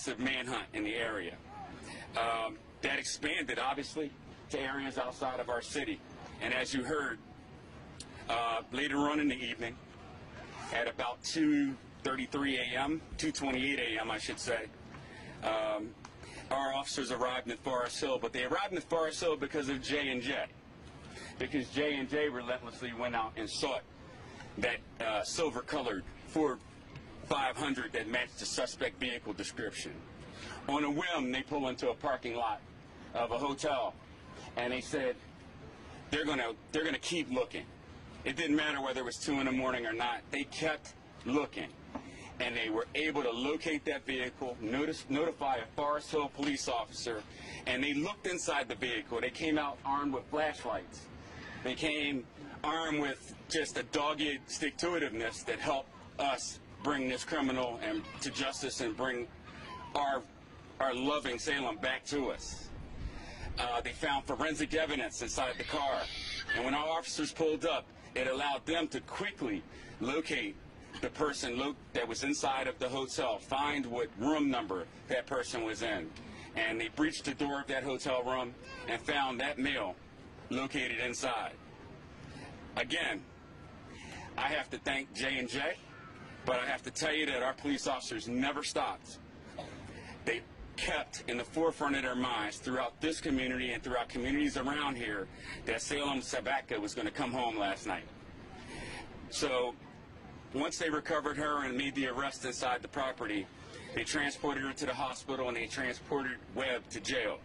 massive manhunt in the area. Um, that expanded, obviously, to areas outside of our city. And as you heard, uh, later on in the evening, at about 2.33 a.m., 2.28 a.m., I should say, um, our officers arrived in Forest Hill, but they arrived in Forest Hill because of J&J. Because J&J relentlessly went out and sought that uh, silver-colored Ford 500 that matched the suspect vehicle description. On a whim, they pull into a parking lot of a hotel, and they said they're gonna they're gonna keep looking. It didn't matter whether it was two in the morning or not. They kept looking, and they were able to locate that vehicle, notice, notify a Forest Hill police officer, and they looked inside the vehicle. They came out armed with flashlights. They came armed with just a dogged stick-to-itiveness that helped us bring this criminal and to justice and bring our our loving Salem back to us. Uh, they found forensic evidence inside the car, and when our officers pulled up, it allowed them to quickly locate the person lo- that was inside of the hotel, find what room number that person was in, and they breached the door of that hotel room and found that male located inside. Again, I have to thank J and J, but I have to tell you that our police officers never stopped. They kept in the forefront of their minds throughout this community and throughout communities around here that Salem Sabatka was going to come home last night. So once they recovered her and made the arrest inside the property, they transported her to the hospital and they transported Webb to jail.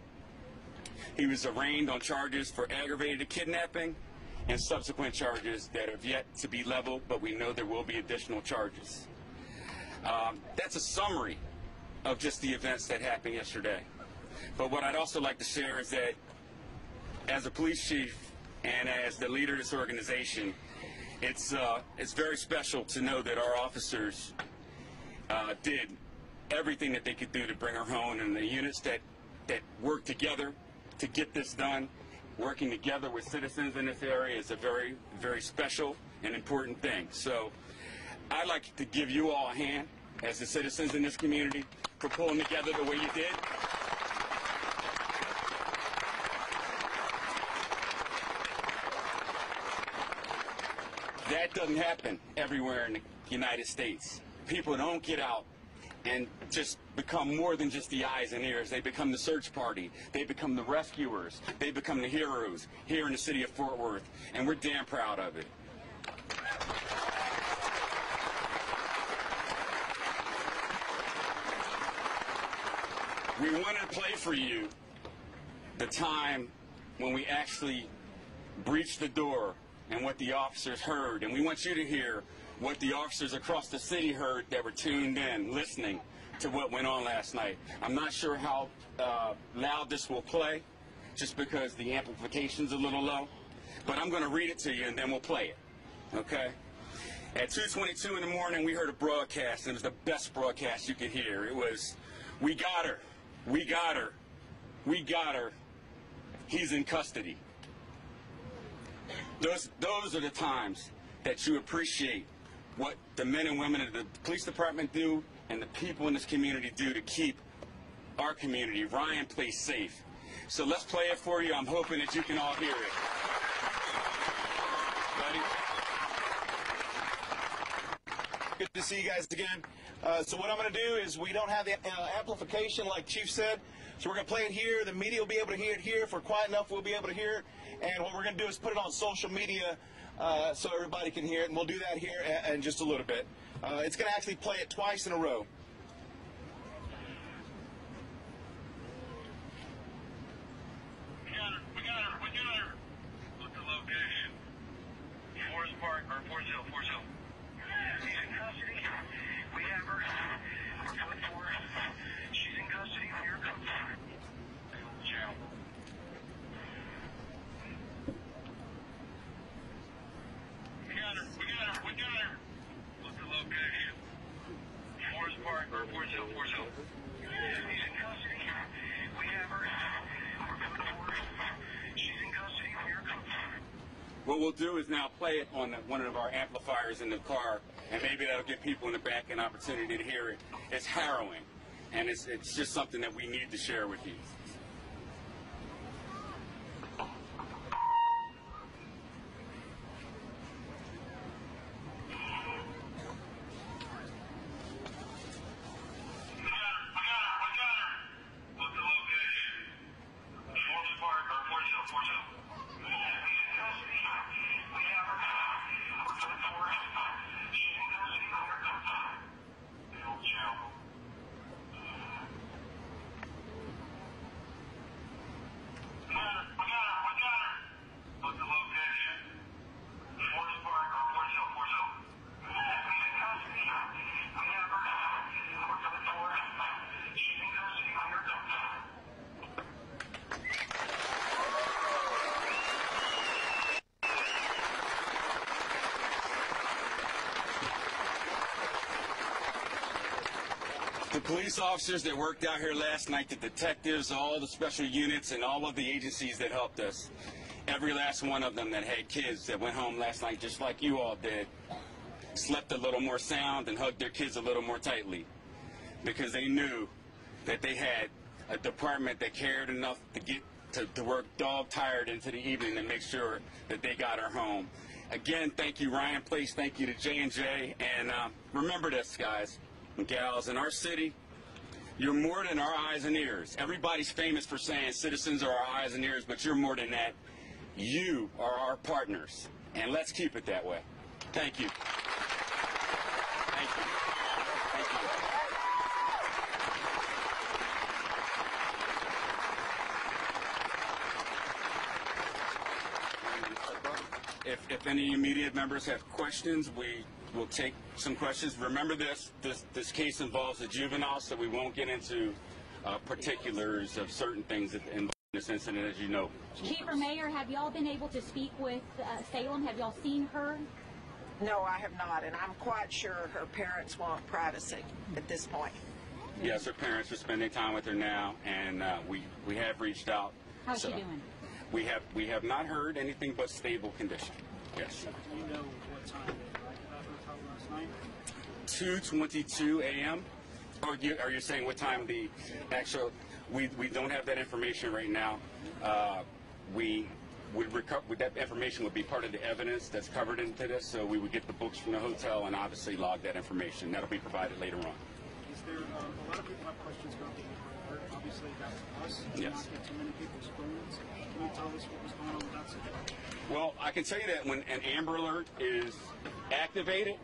He was arraigned on charges for aggravated kidnapping and subsequent charges that have yet to be leveled, but we know there will be additional charges. Um, that's a summary of just the events that happened yesterday. But what I'd also like to share is that as a police chief and as the leader of this organization, it's uh, it's very special to know that our officers uh, did everything that they could do to bring her home, and the units that that work together to get this done, working together with citizens in this area is a very very special and important thing. So I'd like to give you all a hand as the citizens in this community for pulling together the way you did. That doesn't happen everywhere in the United States. People don't get out and just become more than just the eyes and ears. They become the search party. They become the rescuers. They become the heroes here in the city of Fort Worth. And we're damn proud of it. We want to play for you the time when we actually breached the door and what the officers heard. And we want you to hear what the officers across the city heard that were tuned in, listening to what went on last night. I'm not sure how uh, loud this will play, just because the amplification's a little low. But I'm going to read it to you, and then we'll play it. Okay? At 2:22 in the morning, we heard a broadcast, and it was the best broadcast you could hear. It was, "We got her, we got her, we got her. He's in custody." Those, those are the times that you appreciate what the men and women of the police department do and the people in this community do to keep our community, Ryan Place, safe. So let's play it for you. I'm hoping that you can all hear it. Good to see you guys again. Uh, so what I'm going to do is we don't have the uh, amplification like Chief said, so we're going to play it here. The media will be able to hear it here. If we're quiet enough, we'll be able to hear it. And what we're going to do is put it on social media uh, so everybody can hear it. And we'll do that here in, just a little bit. Uh, it's going to actually play it twice in a row. We got her. We got her. We got her. Look the location. Forest Park or Forest Hill. Forest Hill. She's in custody. We have her. We're coming for her. She's in custody. We are coming for her. Jail. We got her. We got her. We got her. Look the location. Forest Park or Forest Hill. Forest Hill. She's in custody. We have her. We're coming for her. She's in custody. We are coming for her. What we'll do is now play it on one of our amplifiers in the car, and maybe that'll give people in the back an opportunity to hear it. It's harrowing. and it's it's just something that we need to share with you. We got her. We got her. We got her. What's the location? Forest Park or Fort Hill? Fort Hill. She's in custody. We have her. We're coming for her. She's in custody. The old jail. We got her. We got her. We got her. What's the location? Forest Park or Fort Hill? Fort Hill. She's in custody. We have her. We're coming for her. She's in custody. We heard them. The police officers that worked out here last night, the detectives, all the special units, and all of the agencies that helped us, every last one of them that had kids that went home last night just like you all did, slept a little more sound and hugged their kids a little more tightly because they knew that they had a department that cared enough to get to, to work dog tired into the evening and make sure that they got her home. Again, thank you, Ryan Place. Thank you to J and J. And uh, remember this, guys gals. In our city, you're more than our eyes and ears. Everybody's famous for saying citizens are our eyes and ears, but you're more than that. You are our partners, and let's keep it that way. Thank you. Thank you. Thank you. If, if any immediate members have questions, we will take some questions. Remember this, this, this case involves a juvenile, so we won't get into uh, particulars of certain things that involve this incident, as you know. Chief or Mayor, have y'all been able to speak with uh, Salem? Have y'all seen her? No, I have not, and I'm quite sure her parents want privacy at this point. Yes, her parents are spending time with her now, and uh, we, we have reached out. How's So, she doing? We have, we have not heard anything but stable condition. Yes. Do you know what time they arrived at her hotel last night? 2:22 a.m. Or you, are you saying what time the actual? We we don't have that information right now. Uh, we would recover. With that information would be part of the evidence that's covered into this. So we would get the books from the hotel and obviously log that information. That'll be provided later on. Is there um, a lot of people have questions about the Amber Obviously, to us. Yes. not get too many people's phones. Can you tell us what was going on with that situation? Well, I can tell you that when an Amber Alert is activated,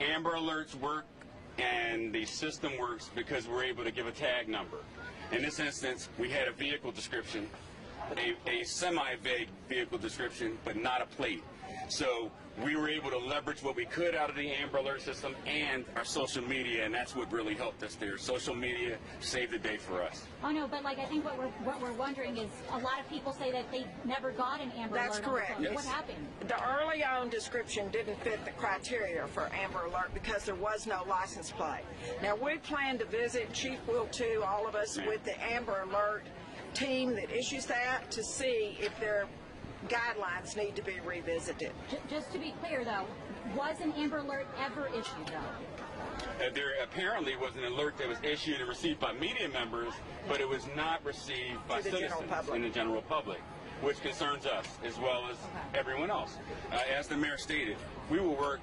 Amber Alerts work and the system works because we're able to give a tag number. In this instance, we had a vehicle description, a, a semi-vague vehicle description, but not a plate. So we were able to leverage what we could out of the Amber Alert system and our social media, and that's what really helped us there. Social media saved the day for us. Oh no, but like I think what we're what we're wondering is a lot of people say that they never got an Amber That's Alert. That's correct. their phone. Yes. What happened? The early on description didn't fit the criteria for Amber Alert because there was no license plate. Now, we plan to visit, Chief will too, all of us, with the Amber Alert team that issues that to see if their guidelines need to be revisited. J- just to be clear though, was an Amber Alert ever issued though? Uh, there apparently was an alert that was issued and received by media members, but it was not received by the citizens public. in the general public, which concerns us as well as everyone else. Uh, as the mayor stated, we will work,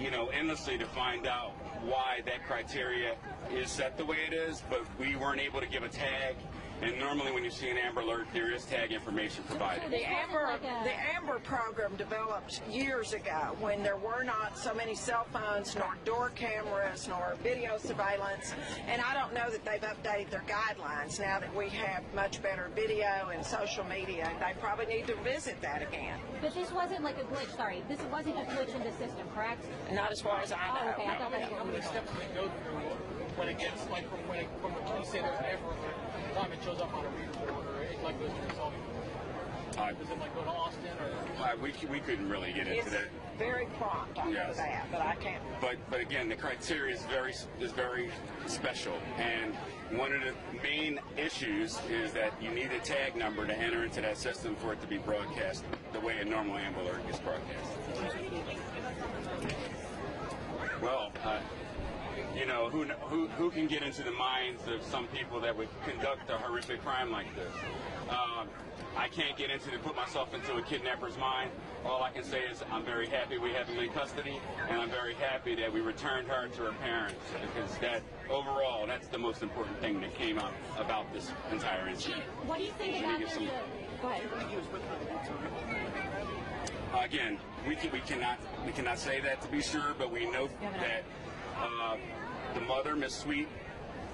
you know, endlessly to find out why that criteria is set the way it is, but we weren't able to give a tag. And normally, when you see an Amber Alert, there is tag information provided. The Amber, the Amber program developed years ago when there were not so many cell phones, nor door cameras, nor video surveillance. And I don't know that they've updated their guidelines now that we have much better video and social media. They probably need to visit that again. But this wasn't like a glitch. Sorry, this wasn't a glitch in the system, correct? Not as far as I Oh, know. okay. I thought that's How what many we steps do they go through when it gets like from when it, from the police say there's an Amber Alert, the time it shows up on a reader board or it like goes to the cell phone? Uh, Does it like go to Austin or? uh, we, we couldn't really get into It's that. very prompt, I know Yes. that, but I can't. But but again, the criteria is very is very special, and one of the main issues is that you need a tag number to enter into that system for it to be broadcast the way a normal Amber Alert is broadcast. Well, uh, you know, who, who, who can get into the minds of some people that would conduct a horrific crime like this? Um, I can't get into to put myself into a kidnapper's mind. All I can say is I'm very happy we have him in custody, and I'm very happy that we returned her to her parents because that overall, that's the most important thing that came out about this entire incident. What do you think about the, some- Go ahead. Again, we can, we cannot we cannot say that to be sure, but we know that uh, the mother, Miss Sweet,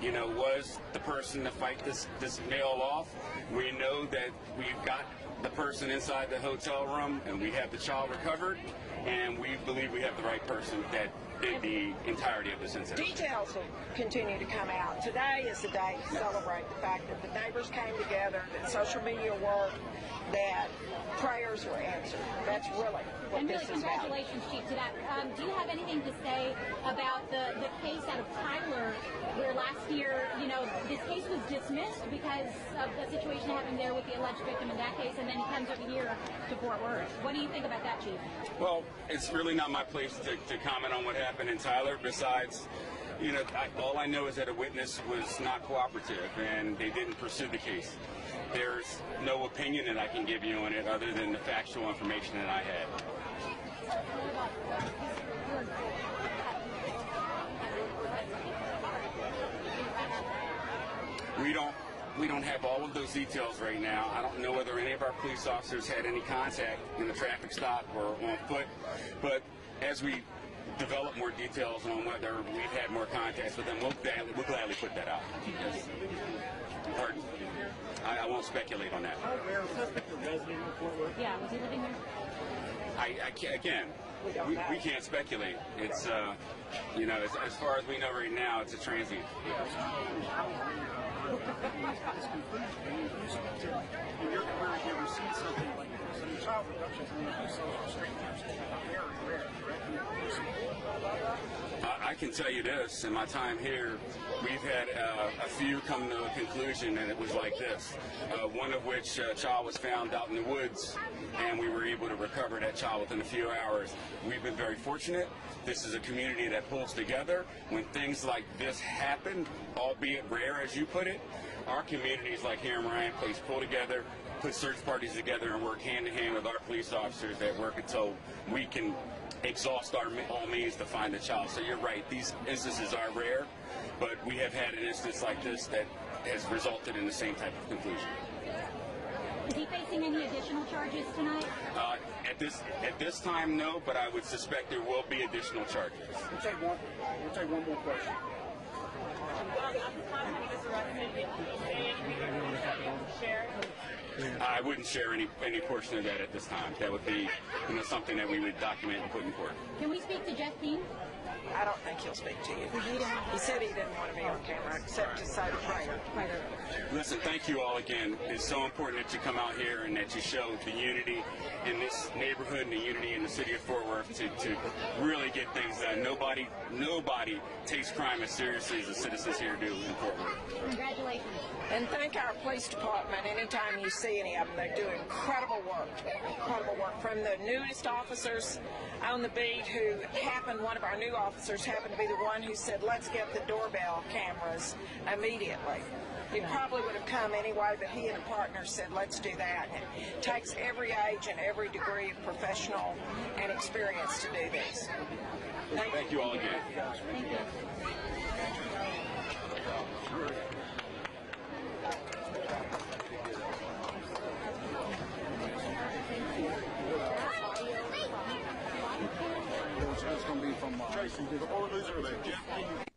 you know, was the person to fight this this male off. We know that we've got the person inside the hotel room, and we have the child recovered, and we believe we have the right person that did the entirety of this incident. Details will continue to come out. Today is the day to celebrate the fact that the neighbors came together, that social media worked, that prayers were answered. That's really And really, congratulations, Chief, to that. Um, do you have anything to say about the, the case out of Tyler, where last year, you know, this case was dismissed because of the situation happening there with the alleged victim in that case, and then he comes over here to Fort Worth. What do you think about that, Chief? Well, it's really not my place to, to comment on what happened in Tyler. Besides, you know, I, all I know is that a witness was not cooperative and they didn't pursue the case. There's no opinion that I can give you on it other than the factual information that I had. We don't we don't have all of those details right now. I don't know whether any of our police officers had any contact in the traffic stop or on foot, but as we develop more details on whether we've had more contacts with them, we'll gladly, we'll gladly put that out. Yes. Pardon? I, I won't speculate on that. Where suspect a resident of Fort Worth? Yeah, was he living there? I, I can't, again, we, we can't speculate. It's, uh, you know, as, as far as we know right now, it's a transient. This conclusion, and you you speak to, in your career, have you ever seen something like child are very rare, correct? I can tell you this, in my time here, we've had uh, a few come to a conclusion, and it was like this. Uh, one of which uh, child was found out in the woods, and we were able to recover that child within a few hours. We've been very fortunate. This is a community that pulls together. When things like this happen, albeit rare, as you put it, our communities like here in Ryan Place pull together, put search parties together, and work hand in hand with our police officers that work until we can exhaust our all means to find the child. So you're right; these instances are rare, but we have had an instance like this that has resulted in the same type of conclusion. Is he facing any additional charges tonight? Uh, at this at this time, no, but I would suspect there will be additional charges. We'll take one, we'll take one more question. I wouldn't share any any portion of that at this time. That would be you know something that we would document and put in court. Can we speak to Jeff Dean? I don't think he'll speak to you. He said he didn't want to be on camera except to say the prayer. Listen, thank you all again. It's so important that you come out here and that you show the unity in this neighborhood and the unity in the city of Fort Worth to, to really get things done. Nobody, nobody takes crime as seriously as the citizens here do in Fort Worth. Congratulations. And thank our police department anytime you see any of them. They do incredible work. Incredible work. From the newest officers on the beat who happened, one of our new officers happened to be the one who said, let's get the doorbell cameras immediately. It probably would have come anyway, but he and a partner said, let's do that. And it takes every age and every degree of professional and experience to do this. Thank you. Thank you all again. Thank you. It's going to uh, all of these are like